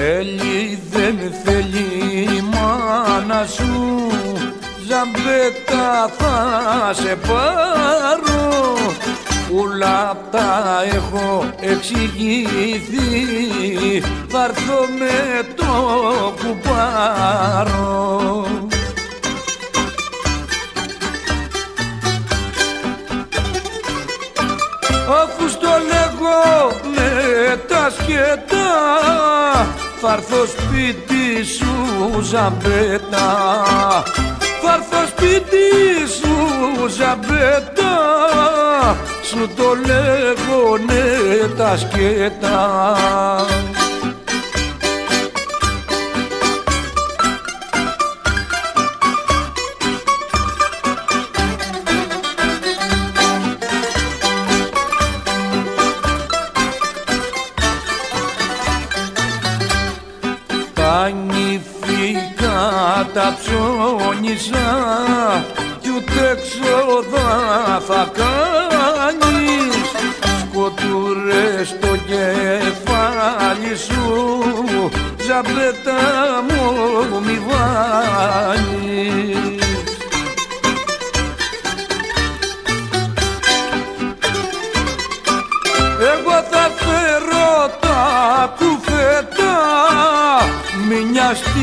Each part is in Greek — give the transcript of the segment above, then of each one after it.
Θέλει δεν θέλει η μάνα σου. Ζαμπέτα θα σε πάρω. Ούλα τα έχω εξηγηθεί. Θα έρθω με το κουπάρο. Με τα σκετά θα έρθω σπίτι σου ζαμπέτα. Θα έρθω σπίτι σου ζαμπέτα Σου το λέγω τα σκέτα Τα νηφικά τα ψώνισα κι ούτε ξόδα θα κάνεις. Σκοτούρες στο κεφάλι σου ζαμπέτα μου μη βάλεις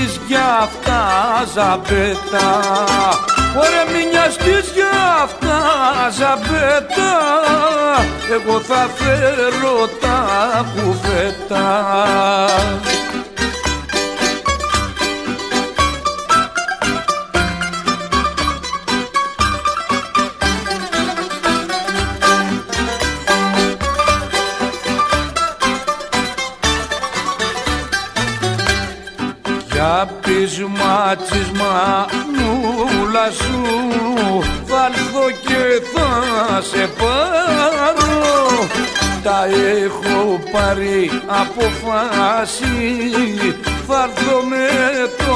νοιαστείς για αυτά ζαμπέτα Ωραία μη νοιαστείς για αυτά ζαμπέτα Εγώ θα φέρω τα κουφετά Για πείσμα τσίσμα νουλα σου. Θα έρθω και θα σε πάρω. Τα έχω πάρει αποφάση θα έρθω με το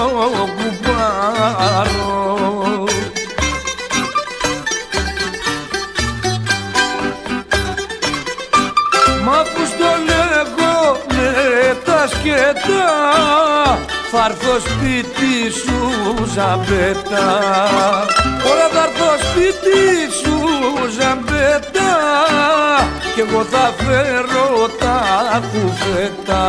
κουπάρο Μα που στο λέγω με τα σκετά θα έρθω σπίτι σου ζαμπέτα. Τώρα θα έρθω σπίτι σου ζαμπέτα. Κι εγώ θα φέρω τα κουφετά